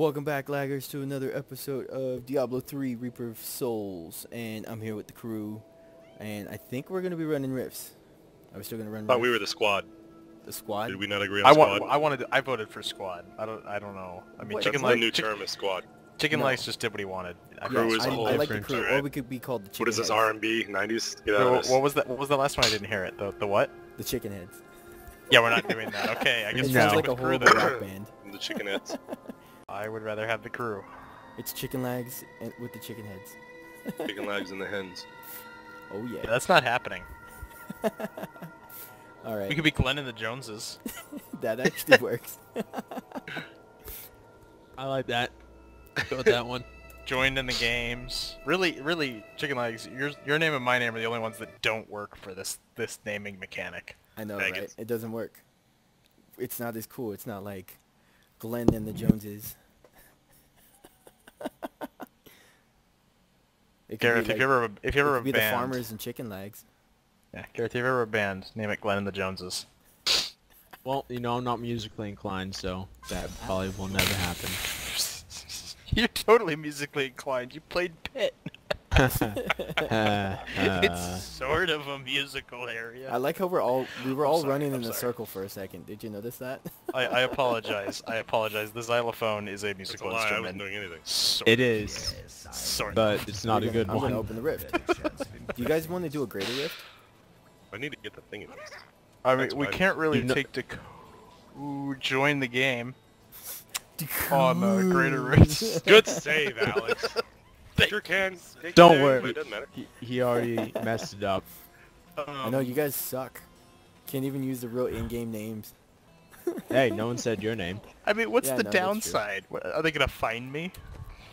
Welcome back, laggers, to another episode of Diablo 3 Reaper of Souls. And I'm here with the crew. And I think we're going to be running rifts. Are we still going to run Thought we were the squad. the squad? Did we not agree on I squad? want. I wanted. I voted for squad. I don't. I don't know. I mean, What? chicken That's the legs. new term is squad. chicken No. legs just did what he wanted. I Crew Yes, is I, a whole I like the crew. term. Or we could be called the chicken What is this. R&B, 90s? Get out What, of this. what was that? What was the last one? I didn't hear it. The the what? The chicken heads. Yeah, we're not doing that. Okay, I guess It we'll sounds like a with crew horrible rock band. The chicken heads. I would rather have the crew. It's chicken legs and with the chicken heads. chicken legs and the hens. Oh yeah. That's not happening. All right. We could be Glenn and the Joneses. that actually works. I like that. Go with that one. Joined in the games. Really, really, chicken legs. Your your name and my name are the only ones that don't work for this this naming mechanic. I know, Dang right? it. It doesn't work. It's not as cool. It's not like Glenn and the Joneses. It Gareth, be if you ever if you it ever could a be the farmers and chicken legs. yeah, Gareth, if you ever a band, name it Glenn and the Joneses. Well, you know, I'm not musically inclined, so that probably will never happen. You're totally musically inclined. You played Pit. Uh, it's sort of a musical area. I like how we're all we were I'm all sorry, running I'm in a circle for a second. Did you notice that? I, I apologize. I apologize. The xylophone is a That's a musical lie, I wasn't instrument. doing anything. Sort it of. is, Sort of. but it's not a We're good gonna- I'm one. gonna open the rift. do you guys want to do a greater rift? I need to get the thing in this. I mean, That's we can't really You know- take the co- join the game on uh, Greater Rift. Good save, Alex. Sure can. Take Don't care, worry. but It doesn't matter. He, he already messed it up. I know you guys suck. Can't even use the real in-game names. Hey, no one said your name. I mean, what's Yeah, the no, downside? What, are they gonna find me?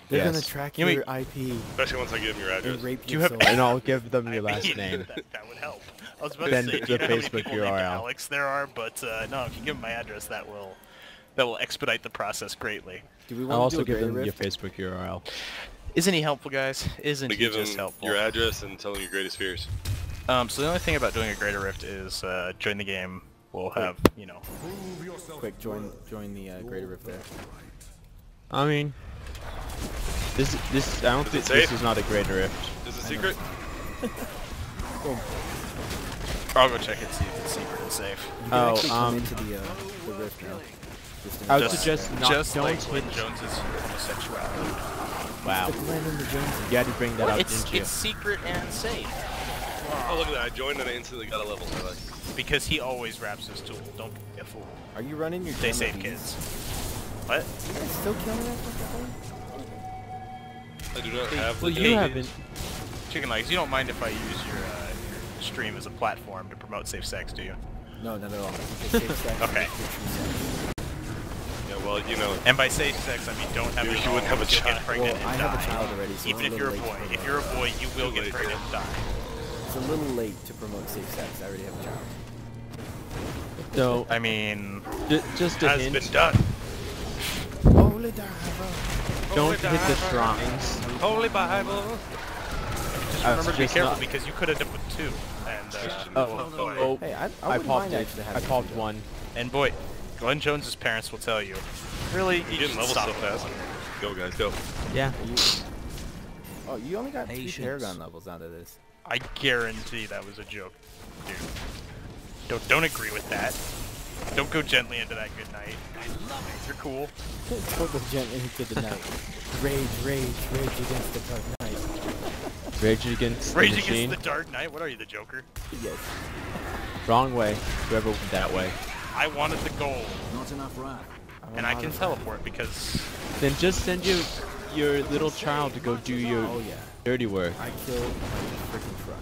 They're Yes. gonna track You mean- your IP Especially once I give them your and address. rape Do you your have- And I'll give them your last name. That, that would help. I was about Then to say, the do you how many Facebook URL. Alex there are, but uh, no, if you give them my address, that will that will expedite the process greatly. Do we I'll want to do also a give greater them your? Facebook URL. Isn't he helpful, guys? Isn't To he give just them helpful? your address and tell them your greatest fears. Um, so the only thing about doing a greater rift is uh, join the game. We'll have, you know, Quick, join join the uh, greater rift there. I mean, this this I don't Is think this is not a Greater rift. Is it secret? Boom. I'll go check it see if it's secret and safe. You can Oh, actually come um, into the uh, the rift now. Just I would Just- suggest not Just don't like hit. Jones's homosexuality. Wow, The Glenn and the Joneses. you had to bring that up, It's didn't you? it's secret and safe Oh, look at that. I joined and I instantly got a level. I like. because he always wraps his tool. Don't be a fool. Are you running your Stay safe, bees? kids. What? You guys still killing that fucking I do not have Well, the you haven't. Chicken legs, you don't mind if I use your, uh, your stream as a platform to promote safe sex, do you? No, not at all. Safe sex Okay. Well, you know, And by safe sex, I mean don't have You- a you wouldn't have a you'll get child. pregnant Well, and I have a child already, so Even I'm if you're a boy, if you're a boy, you will get pregnant and die. It's a little late to promote safe sex. I already have a child. So, I mean, ju- just a has hint. been done. Holy Bible. Don't hit the shrines. Holy Bible. just I remember to be careful not- because you could end up with two. And uh, Oh, oh, Hey, I, I, I popped mind it. I popped one. and boy, Glenn Jones's parents will tell you, really, You're you getting should levels stop so fast. Go, guys, go. Yeah. You, oh, you only got three Paragon levels out of this. I guarantee that was a joke, dude. Don't don't agree with that. Don't go gently into that good night. I love it. You're cool. Don't go gently into the night. Rage, rage, rage against the dark night. Rage against Rage the machine. against the Dark Knight. What are you, the Joker? Yes. Wrong way. Whoever went that way. I wanted the gold, I'm and I can teleport because Then just send your your little child to go do oh, your Oh yeah. dirty work. I killed a freaking truck.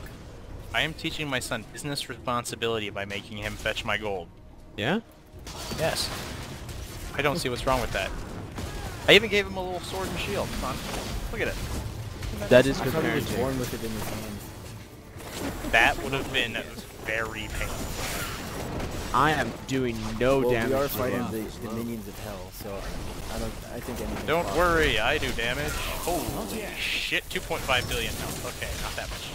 I am teaching my son business responsibility by making him fetch my gold. Yeah? Yes. I don't see what's wrong with that. I even gave him a little sword and shield. Come on. Look at it. That is I good thought he was parenting. born with it in his hands. That would have been very painful. I am doing no well, damage we are fighting him. the, the minions of hell, so I don't. I think anything. Don't worry, I do damage. Holy shit, 2.5 billion. No, okay, not that much.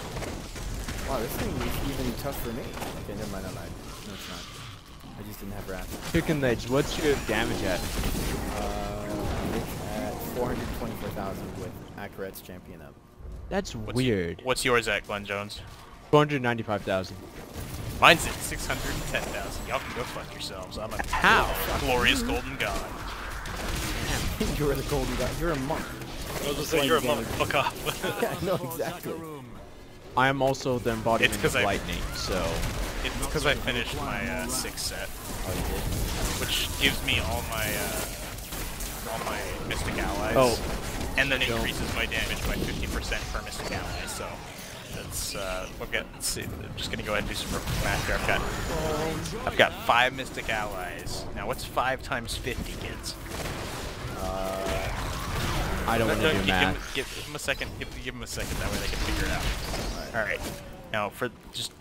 Wow, this thing is even tough for me. Okay, never mind. I lied. No, it's not. I just didn't have wrath. Chicken legs, what's your damage at? Uh, it's 424,000 with Akarat's champion up. That's What's- weird. What's yours at, Glenn Jones? 495,000. Mine's at 610,000. Y'all can go fuck yourselves. I'm a How? glorious golden god. You're the golden god. You're a monk. I was just Why saying, you're a monk. Fuck off. yeah, I know exactly. I am also the embodiment It's 'cause of I- lightning, so It's because I finished my uh, sixth set, Oh, you did? which gives me all my uh, all my mystic allies. Oh. and then increases my damage by 50% per mystic ally. So that's uh, we'll get. Let's see, I'm just gonna go ahead and do some real quick math here. I've got I've got five mystic allies. Now what's five times 50, kids? I don't want to Give- do give, math. Them, give, give them a second. Give, give them a second. That way they can figure it out. All right. Now for just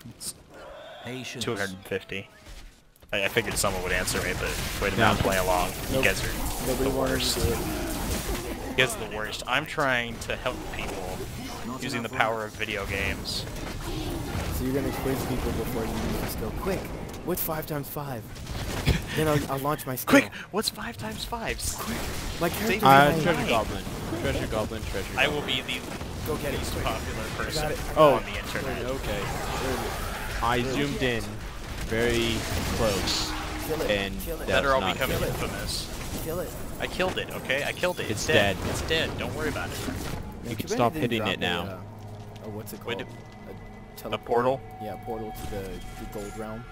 Patience. 250. I, I figured someone would answer me, but wait a Yeah. minute, play along. You Nope. guys are Nobody the worst. to it. You guys are the worst. I'm trying to help people using the power of video games. So you're gonna quiz people before you use the skill. Quick! What's five times five? then I'll, I'll launch my skill. Quick! What's five times five? My character's Uh, in my treasure mind. goblin. Treasure goblin, treasure I will be the Go get least quick. popular person got it, I Oh, on the internet. okay. I zoomed in very close, Kill it. and kill it. Better all not become kill infamous. Kill it. I killed it, okay? I killed it. It's dead. dead. It's dead. Don't worry about it. Yeah, You can stop hitting it now. A, uh, oh, what's it called? did- a, A portal? Yeah, portal to the, the gold realm.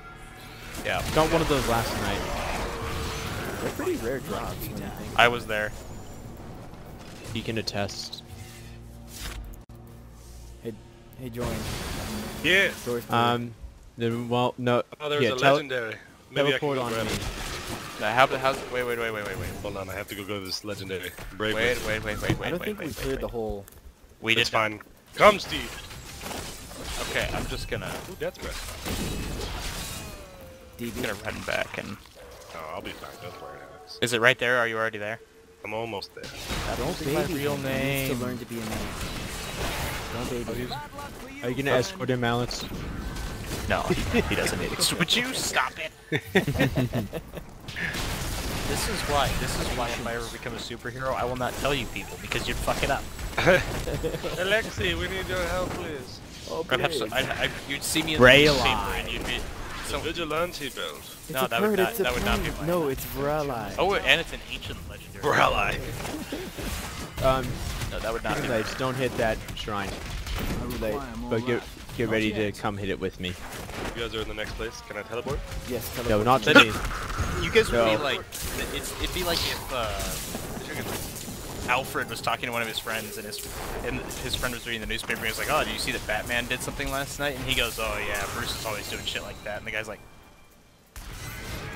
Yeah. Got one of those last night. They're pretty rare drops when you think. I was there. He can attest. Hey, hey, join. Yeah. Doors clear. Um, then well, no. Oh, there's yeah, a legendary. Maybe I can go on grab me. It. have how, how's, wait, wait, wait, wait, wait, wait. Hold on, I have to go go to this legendary. Brave Wait, wait, wait, wait, wait, I don't wait, think wait, we wait, cleared wait. the whole. We did It's fine. Come, Steve. Okay, I'm just gonna Ooh, death breath. DB. gonna run back and. Oh, I'll be fine. Don't worry, Alex. Is it right there? Are you already there? I'm almost there. I don't say my baby real him. He needs name. to learn to be a man. Don't baby oh, him. Are you gonna escort him, Alex? No, he doesn't need it. Would you stop it? this is why. This is why if I ever become a superhero, I will not tell you people because you'd fuck it up. Alexi, we need your help, please. Oh, I'd have big. so, I'd, I, you'd see me in Ray the alive. newspaper and you'd be. So, Vigilante belt. It's no, a that would not- that would not be plane. mine. No, it's Vrali. oh, and it's an ancient legendary. Brally. Um, No, that would not be. guys, don't hit that shrine. But get get ready to come hit it with me. You guys are in the next place. Can I teleport? Yes, No, teleport not me. today. You guys would be like, it's, it'd be like if uh, Alfred was talking to one of his friends, and his and his friend was reading the newspaper. and He was like, "Oh, did you see that Batman did something last night?" And he goes, "Oh yeah, Bruce is always doing shit like that." And the guy's like,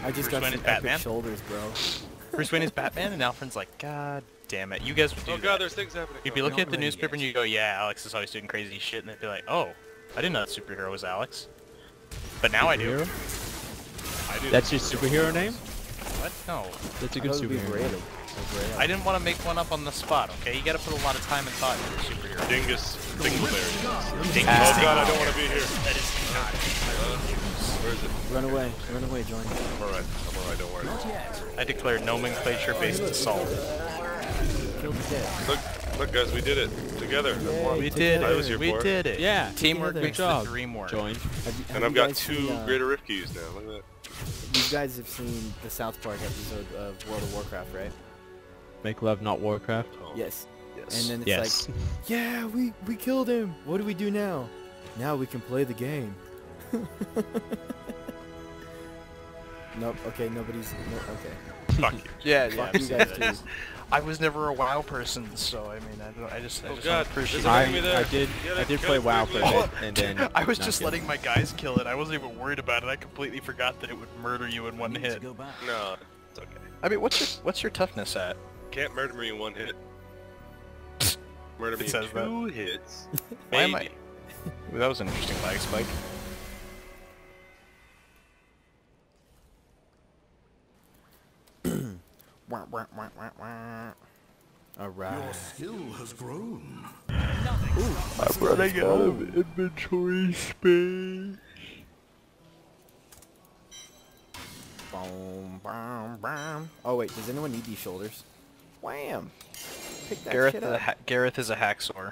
I just Bruce got Wayne some Batman? shoulders, bro. "Bruce Wayne is Batman," and Alfred's like, "God damn it, you guys would do Oh that." there's things happening. You'd be looking at the newspaper yet. and you go, "Yeah, Alex is always doing crazy shit," and they'd be like, "Oh, I didn't know that superhero was Alex." But now I do. I do. That's your superhero name? What? No. That's a I good thought it would be superhero. Name. I didn't want to make one up on the spot. Okay, you got to put a lot of time and thought into a superhero. Dingus. Dingleberry. Ding- Ah. Oh god, I don't want to be here. That is not. Where is it? Run away. Run away, join. I'm alright. I'm alright. Don't worry. I declare nomenclature-based assault. Kill the dead. Look, look, guys, we did it together. Yay, We together. did I was it. here We for did it. Yeah. Teamwork Together. makes Good the job. dream work. Join. Have have And I've got two seen, uh, greater rift keys now. Look at that. You guys have seen the South Park episode of World of Warcraft, right? Make love, not Warcraft. Oh, Yes. Yes. And then it's Yes. like, yeah, we we killed him. What do we do now? Now we can play the game. nope. Okay, nobody's. No, okay. Fuck you. Yeah, Fuck you guys too. I was never a WoW person, so I mean, I, don't, I just, I Oh just God, don't appreciate it. I. I did Get I did play it WoW for a bit and then I was just kill. letting my guys kill it. I wasn't even worried about it. I completely forgot that it would murder you in one hit. No, it's okay. I mean, what's your what's your toughness at? Can't murder me in one hit. Murder me It says in that. two hits. Why am I? Ooh, that was an interesting lag spike. All right. skill has grown. I'm running out of inventory space. Boom, boom, boom. Oh wait, does anyone need these shoulders? Wham! Pick that Gareth, shit the up. ha Gareth is a hacksaw.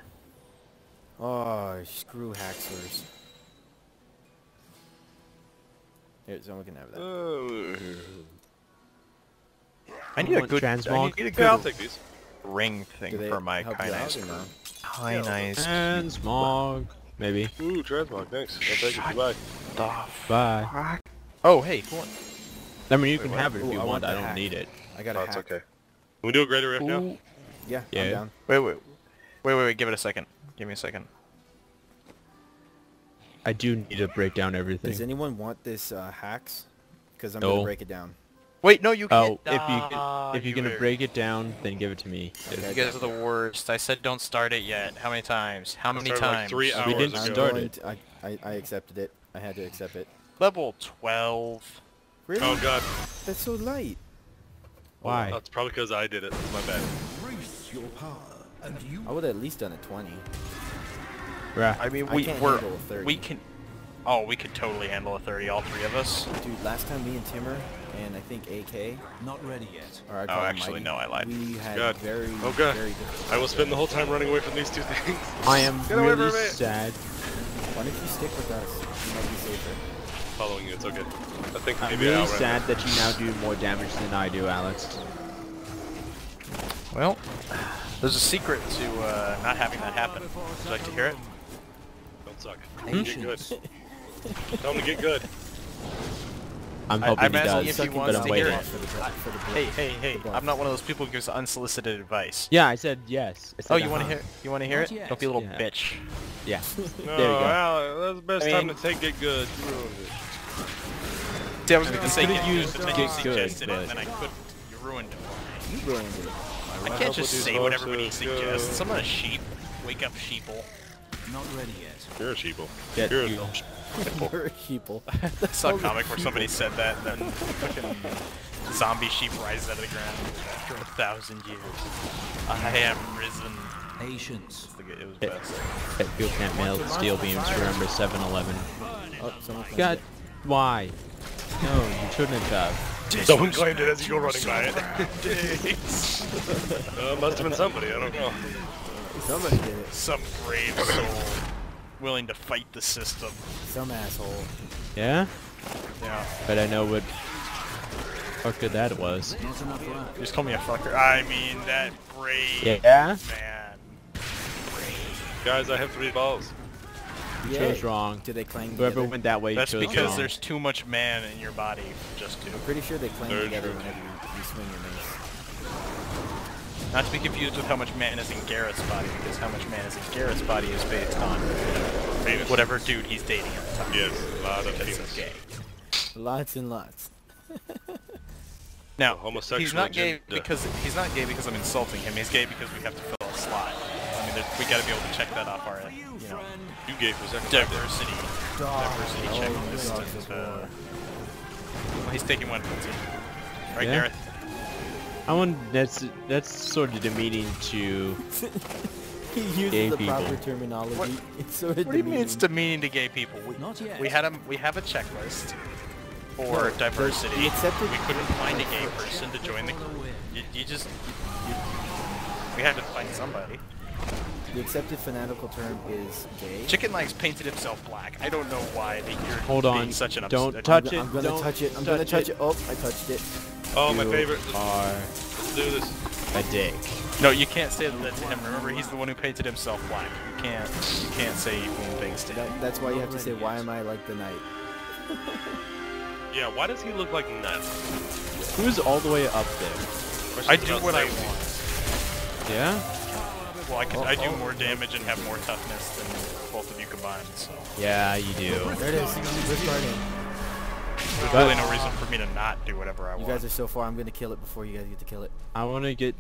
Oh, screw hacksaws. Here, someone can have that. Oh, I need a want good, I transmog? need a yeah, I'll take these. ring thing for my help you out Kynise or no? crew. Kynise Transmog. Maybe. Ooh, transmog, thanks. I'll take it. Goodbye. stuff. Bye. Oh, hey, hold on. I mean, you Wait, can what? have it if Ooh, you I want. want I don't hack. need it. I got a Oh, hack. it's okay. Can we do a greater rift now? Yeah, Yeah. I'm down. Wait, wait, wait, wait, wait. Give it a second. Give me a second. I do need to break down everything. Does anyone want this uh, hacks? Because I'm No. gonna break it down. Wait, no, you Oh, can't. if you Ah, if you're gonna were- break it down, then give it to me. Okay. You guys are the worst. I said don't start it yet. How many times? How many started like times? three We didn't ago. Start it. I, I, I accepted it. I had to accept it. Level 12. Really? Oh god. That's so light. Why? That's probably because I did it. It's my bad. Your power, and you I would have at least done a 20. Bruh. I mean, I we can't we're, a 30. we can. Oh, we could totally handle a 30, all three of us. Dude, last time me and Timmer and I think AK, not ready yet. or I Oh, actually, Mighty, no, I lied. We had God. very, Oh, God. very difficult. I will spend the whole time running away from these two things. I am Get really from me. sad. Why don't you stick with us? You might be safer. Following you, it's okay. I think I'm maybe really I'll sad that you now do more damage than I do, Alex. Well, there's a secret to uh, not having that happen. Would you like to hear it? Don't suck. Hmm? Get good. Tell him to get good. I'm hoping I'm he asking does, if he Sucking wants but I'm to hear waiting. it. For the, for the. Hey, hey, hey! I'm not one of those people who gives unsolicited advice. Yeah, I said yes. I said Oh, you want to uh-huh. hear? You want to hear it? yet. Don't be a little Yeah. bitch. Yeah. No, there you go. Al, that's the best I time to take get good. You it. See, I was going to say could've get good, used but then you suggested good, it, and then I couldn't. You ruined it. You ruined it. I Well, can't just say these what horses everybody suggests. I'm not a sheep. Wake up, sheeple. Not ready yet. You're a sheeple. Get You're a you. You're a sheeple. I saw a comic where somebody said that, and then fucking zombie sheep rises out of the ground after a thousand years. I am risen. Patience. It was Yeah. best. That fuel can't melt steel beams for number 711. Oh, someone claimed God, it. why? No, you shouldn't have. Someone claimed it as you go running by it. uh, must have been somebody. I don't know. Somebody did it. Some brave soul willing to fight the system. Some asshole. Yeah? Yeah. But I know what fucker that was. Not. Just call me a fucker. I mean, that brave Yeah? man. Guys, I have three balls. You chose wrong. Did they clang Whoever together? went that way That's chose because wrong. there's too much man in your body just two. I'm pretty sure they clang Very together true. whenever you, you swing your mace. Not to be confused with how much man is in Gareth's body, because how much man is in Gareth's body is based on Penis. whatever dude he's dating at the time. Yes, a lot of Because penis. gay. Lots and lots. Now, homosexual he's not gay agenda. because he's not gay because I'm insulting him. He's gay because we have to fill a slot. I mean, we got to be able to check that off our, you know, You gay for a second. diversity, diversity Oh, checklist. dogs Of, of uh, well, he's taking one. Right, Yeah. Gareth? I want that's that's sort of demeaning to He uses Gay the proper people. terminology. What- It's sort of What do you mean it's demeaning. demeaning to gay people? We, Not yet. we had a we have a checklist for No, diversity. the accepted- we couldn't find a gay person to join the. You, you just you, we had to find somebody. The accepted fanatical term is gay. Chicken Legs painted himself black. I don't know why that you're Hold being on, such an don't touch I'm, it, I'm gonna don't touch it. I'm gonna touch touch it. it. Oh, I touched it. Oh, my You favorite. are Let's do this. a dick. No, you can't say that to him. Remember, he's the one who painted himself black. You can't. You can't say mean things to him. That, that's why you have to say, "Why am I like the knight?" Yeah, why does he look like nuts? Who's all the way up there? I do what I want. Yeah? Well, I can. I do more damage and have more toughness than both of you combined. So Yeah, you do. There it is. Good party. There's really no reason for me to not do whatever I You want. You guys are so far. I'm gonna kill it before you guys get to kill it. I want to get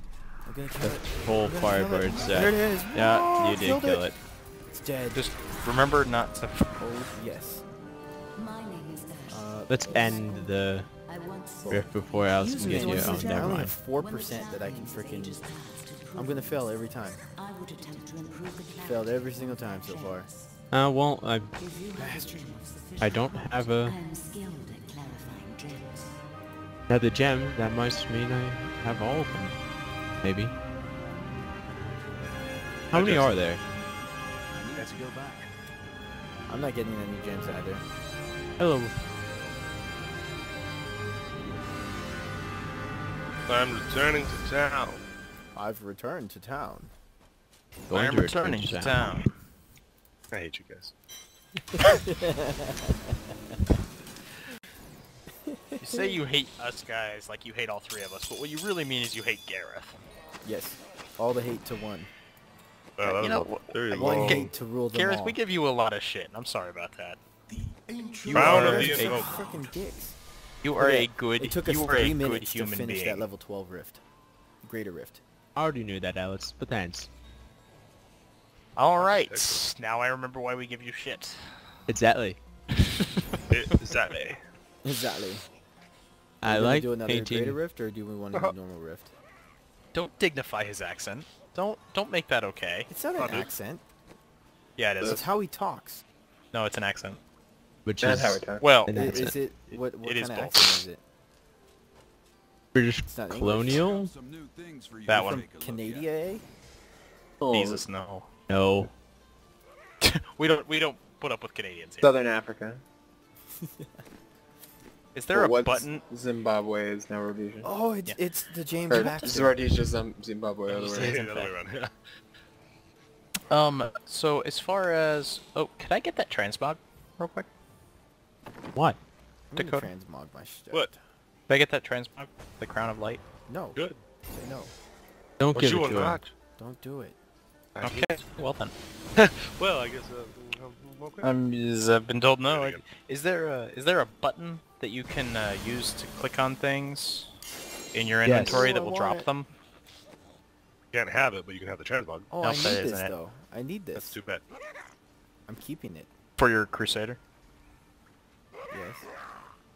I'm gonna kill the it. whole I'm gonna kill it. Firebird set. There it is. Yeah, Oh, you did kill it. it. It's dead. Just remember not to. Oh yes. My name is Ash. Uh, Let's end the rift before else can get you. is- Oh, I never only mind. have four percent that I can freaking. I'm gonna fail every time. I would attempt to improve the Failed every single time so far. Uh, well, I If you have a dream of sufficient I don't knowledge, have a- have the gem. That must mean I have all of them. Maybe. How many just- are there? I need to go back. I'm not getting any gems either. Hello. I'm returning to town. I've returned to town. Going I'm to returning to town. I hate you guys. You say you hate us guys like you hate all three of us, but what you really mean is you hate Gareth. Yes. All the hate to one. Wow, that you know, very One long. hate to rule them Gareth, all. we give you a lot of shit. and I'm sorry about that. You Found are of the a, invoke. Freaking dicks. you are Okay, a good. It took us you are a three good minutes to finish being. that level 12 rift. Greater rift. I already knew that, Alex, but thanks. All right, now I remember why we give you shit. Exactly. Exactly. Exactly. I we like do another greater painting. rift, or do we want to do normal rift? Don't dignify his accent. Don't don't make that okay. It's not an accent. Yeah, it It's is. how he talks. No, it's an accent. Which That's is how we talk. Well, An I- accent. Is it what? What it is kind of accent is it? British It's not colonial? Things for That one. take a look at. Canada? eh? Oh, Jesus, no. No. we don't we don't put up with Canadians here. Southern Africa. Is there Well, a what's button? Zimbabwe is now Rhodesia. Oh, it's Yeah. it's the James Or Paxton. is Rhodesia Zim- Zimbabwe? I Other way. saying the other way around. Yeah. Um. So as far as oh, could I get that transmog real quick? What? I'm gonna Dakota. transmog my shit. What? Did I get that transmog? The Crown of Light. No. Good. Say no. Don't What give it to him. Don't do it. Okay. Well then. Well, I guess. Uh, um, okay. I'm just, I've been told no. Very. Is there a is there a button that you can uh, use to click on things in your Yes. inventory Oh, that will drop it. them? You can't have it, but you can have the transmog. Oh, No, I need this it. though. I need this. That's too bad. I'm keeping it. For your Crusader? Yes.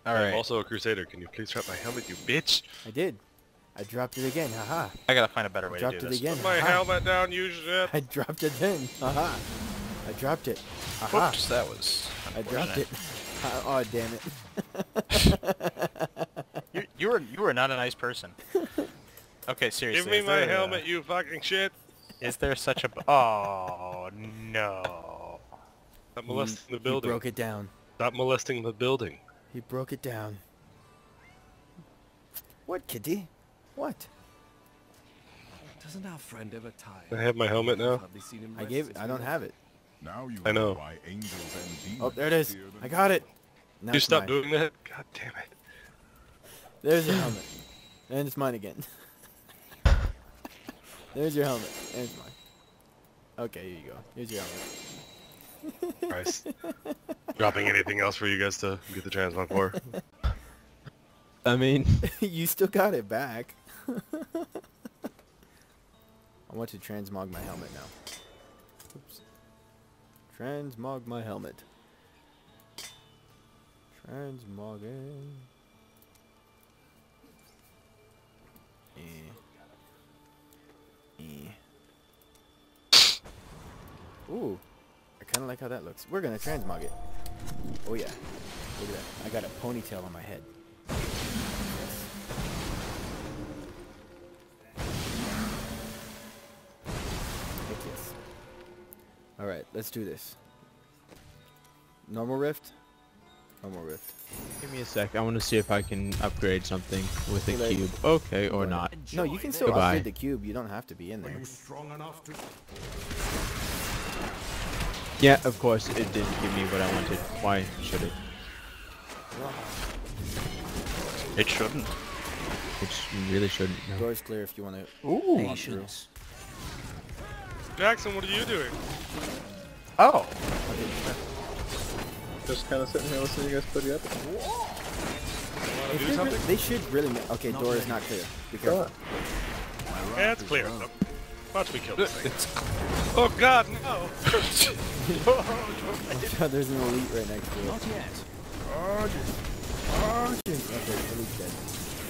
All I'm also a crusader. Can you please drop my helmet, you bitch? I did. I dropped it again. Haha. I gotta find a better way Dropped to do it this. again. Put my helmet down, you shit. I dropped it again. Haha. I dropped it. Haha. Whoops, that was. I dropped it. unfortunate. Oh, oh damn it. You, you were you were not a nice person. Okay, seriously. Give me my there a- helmet, you fucking shit. Is there such a? Oh no. Stop molesting the building. He broke it down. Stop molesting the building. He broke it down. What, kitty? What? Doesn't our friend ever tire? I have my helmet now. Hardly seen him I gave. since I don't have it. Now you I know. know why angels and demons Oh, there it is. I got it. Now you stop mine. doing that? God damn it. There's your helmet. And it's mine again. There's your helmet. And it's mine. Okay, here you go. Here's your helmet. Christ. Dropping anything else for you guys to get the transmog for? I mean, you still got it back. I want to transmog my helmet now. Oops. Transmog my helmet. Transmogging. Eh. Eh. Ooh. I kind of like how that looks. We're going to transmog it. Oh yeah. Look at that. I got a ponytail on my head. Let's do this. Normal rift? Normal rift. give me a sec. I want to see if I can upgrade something with a cube. Okay, or not. No, you can still Goodbye. upgrade the cube. You don't have to be in there. strong enough to Yeah, of course, it didn't give me what I wanted. Why should it? It shouldn't. It really shouldn't. No. Door's clear if you want to. Ooh. Patience. Jackson, what are you doing? Oh. Just kind of sitting here listening to you guys put it up. Want do They, something? they should really. Ma- okay, Not door is not clear. Be careful. on. Yeah, it's clear. Watch me kill this thing. Oh god, no! Oh. There's an elite right next to it. Not yet. Okay, elite's dead.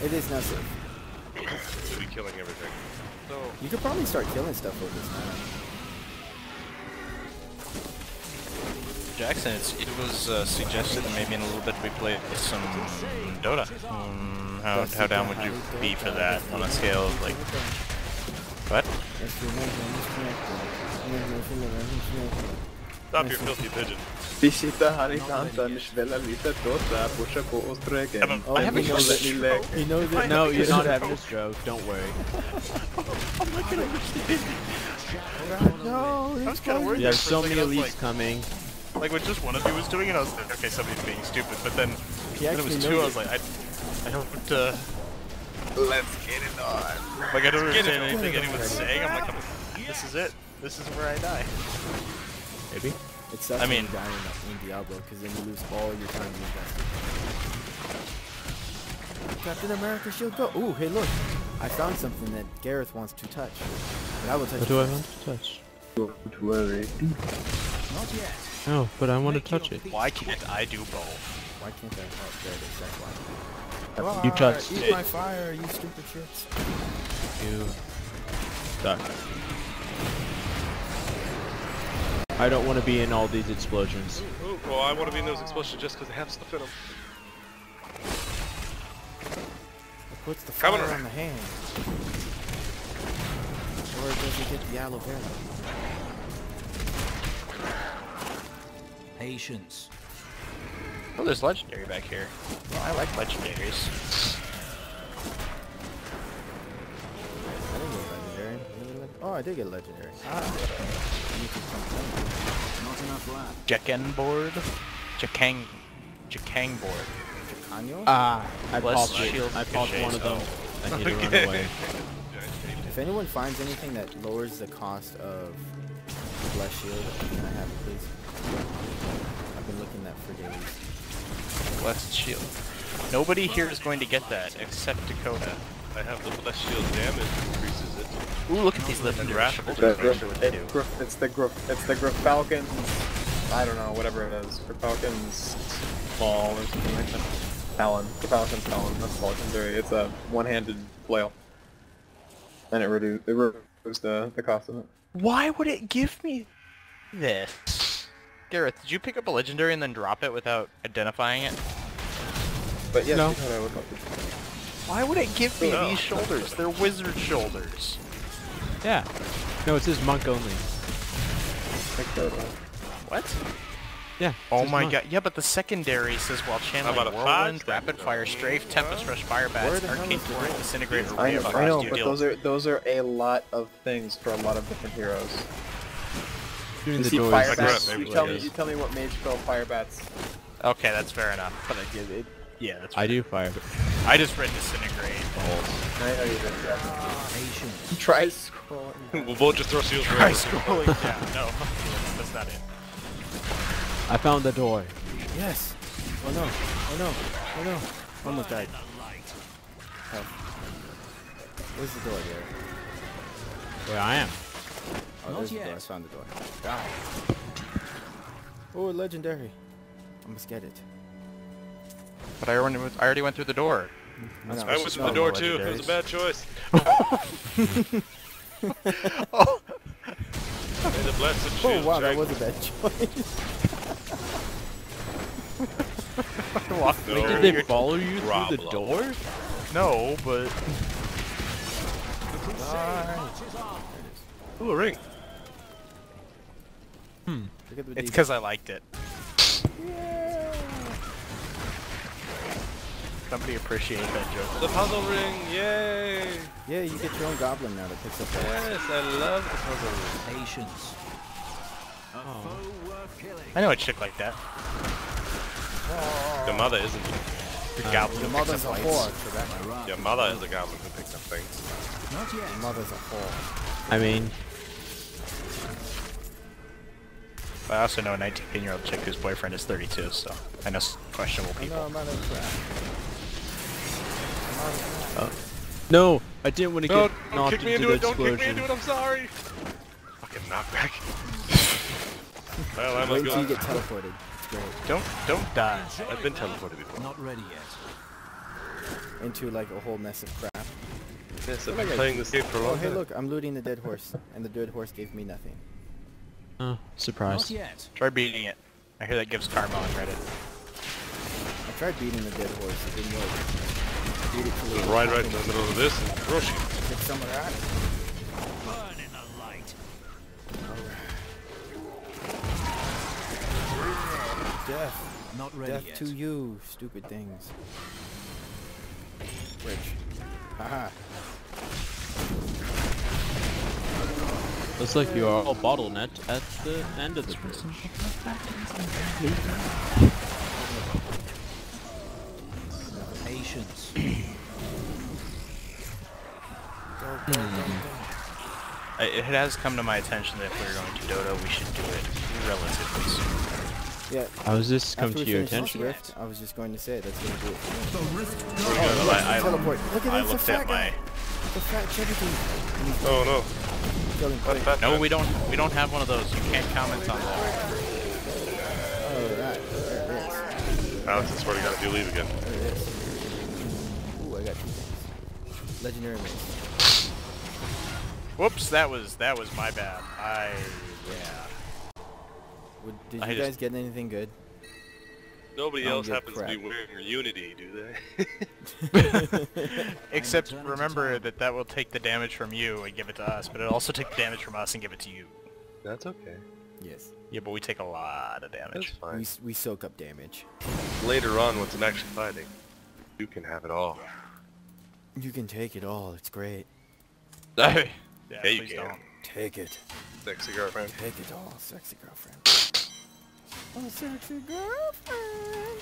It is now safe. Should be killing everything. So, You could probably start killing stuff with this now. Jackson, it's, it was uh, suggested that maybe in a little bit we play some Dota. Um, how, how down would you be for that on a scale of like... What? That's your name, man. Disconnected. Stop your filthy pigeon. Vi sitter her i kanten, svelger lite tårta, pusher på oss tröken. Oh, I have he a knows Lille- it. lille- He knows it. No, you're not having a stroke. Don't worry. No, I was kind of worried. You there have for a so second, many I was elites coming. Like when just one of you was doing it, I was like, okay, somebody's being stupid. But then He when it was two, knows I was like, I, I don't, uh, Let's get it on. like I don't Get it understand on. anything anyone's saying. I'm like, I'm, this is it. This is where I die. Maybe. It sucks I mean- you die in, in Diablo because then you lose all your time you invested. Captain America shield go. Ooh, hey look. I found something that Gareth wants to touch. But I will touch What it do I want to touch? Don't worry. No, but I want to touch it. Why can't I do both? Why can't I? Oh, there it is. That's why. You touched Eat it. my fire, you stupid shits. You suck. I don't want to be in all these explosions. Ooh, well, I want to be in those explosions just because they have stuff in them. It puts the Come fire on. on the hand. Or does it get the aloe vera? Patience. Oh, there's legendary back here. Well, I like legendaries. I didn't get legendary. I get leg- Oh, I did get legendary. Ah. You can come Not enough land. Jekken board, Jakang, Jakang board. Canyo? Ah, I Less popped shield. I popped one of them. oh. I need to run away. If anyone finds anything that lowers the cost of Bless Shield, can I have it, please? I've been looking at for days. Blessed shield. Nobody here is going to get that except Dakota. I have the blessed shield damage increases it. Ooh, look at these legendary Wrath. The I'm sure what they do. Grif- it's the Grif- it's the Grifalcon's, I don't know, whatever it is. Grifalcon's Maul or something like that. Talon. Grifalcon's Talon, that's legendary. It's a one-handed flail. And it reduces it reduces the, the cost of it. Why would it give me this? Gareth, did you pick up a legendary and then drop it without identifying it? But yes, No. I would. Why would it give me No. these shoulders? They're wizard shoulders. Yeah. No, it says monk only. Take that one. What? Yeah. Oh my monk. god. Yeah, but the secondary says while channeling about whirlwind, five rapid fire strafe, tempest rush, fire Where bats, the hell arcane torrent, roll? disintegrate, or I know, of I know, but deal. those are those are a lot of things for a lot of different heroes. Doing You the see doors. fire bats. You tell me, you tell me what mage spell fire bats. Okay, that's fair enough. But I did it. Yeah, that's. Fair. I fair. do fire. I just read disintegrate. I know you did that. Patience. Try scrolling. We'll both just throw shields Try right. scrolling down. No, that's not it. I found the door. Yes! Oh no! Oh no! Oh no! Almost died. Help. Where's the door here? Where I am. Oh, Not there's the door. I found the door. Oh, legendary. I must get it. But I already, went- I already went through the door. I know. I went through the door too. It was a bad choice. oh, May the blessed Oh shield wow, that drag- was a bad choice. walk No. me Did through they your- follow you through the Problem. door? No, but Ooh, a ring. Look at the it's because I liked it. Somebody appreciate that joke. The puzzle ring, yay! Yeah, you get your own goblin now that picks up that. Yes, I love the puzzle ring. Patience. Oh. A Oh. foe worth killing. I know a chick like that. Your mother isn't. Your uh, goblin Your who picks mother's a up whore, lights. for that Your mother is is a goblin who picks up things. Not yet. Your mother's a whore. I mean, I also know a 19 year old chick whose boyfriend is 32, so I know questionable people. know I'm out. I'm out of no, I didn't want to No, get don't knocked kick me into into the it, don't kick me explosion. into it, I'm sorry! Fucking knockback. well, I'm Wait a until you get teleported. Don't don't die. I've been teleported before. Not ready yet. Into like a whole mess of crap. Yes, I've Look been at- playing this game for a Oh long hey look, I'm looting the dead horse. And the dead horse gave me nothing. Uh, surprised. Not yet. Try beating it. I hear that gives karma on Reddit. I tried beating the dead horse. It didn't work. I beat it Just ride right in the middle of this and crush it. Get some of that. Burn in the light. Death. Not ready Death yet. to you, stupid things. Rich. Haha. Looks like you are all bottleneck at the end of the bridge. Patience. Hmm. I- It has come to my attention that if we're going to Dota, we should do it relatively soon. Yeah. How does this come after to your attention? Rift, I was just going to say that's gonna do it for me. The rift There guard. you go, look, I, I, teleport. Look at I that, it's a looked at my. The fat. Oh no. Kill him What quick. fat No, we don't. We don't have one of those. You can't comment on that. Alright. There it Alex, I swear to God, if you leave again. is. There it is. Ooh, I got two things. Legendary mace. Whoops, that was that was my bad. I yeah. Would, did I you just- guys get anything good? Nobody else give happens to be crap. wearing Unity, do they? Except remember that that will take the damage from you and give it to us, but it'll also take the damage from us and give it to you. That's okay. yes. Yeah, but we take a lot of damage. We, fine. s- we soak up damage. Later on, once I'm actually fighting, you can have it all. You can take it all. It's great. yeah, Yeah, you can. don't. Take it. Sexy girlfriend. Take it all, sexy girlfriend. Oh, sexy girlfriend.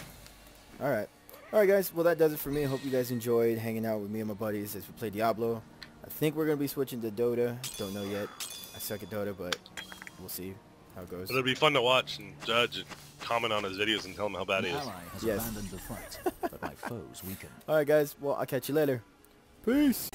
All right. All right, guys. Well, that does it for me. I hope you guys enjoyed hanging out with me and my buddies as we play Diablo. I think we're going to be switching to Dota. Don't know yet. I suck at Dota, but we'll see how it goes. But it'll be fun to watch and judge and comment on his videos and tell him how bad he is. yes. Fight, but my foes weaken. Alright guys. Well, I'll catch you later. Peace.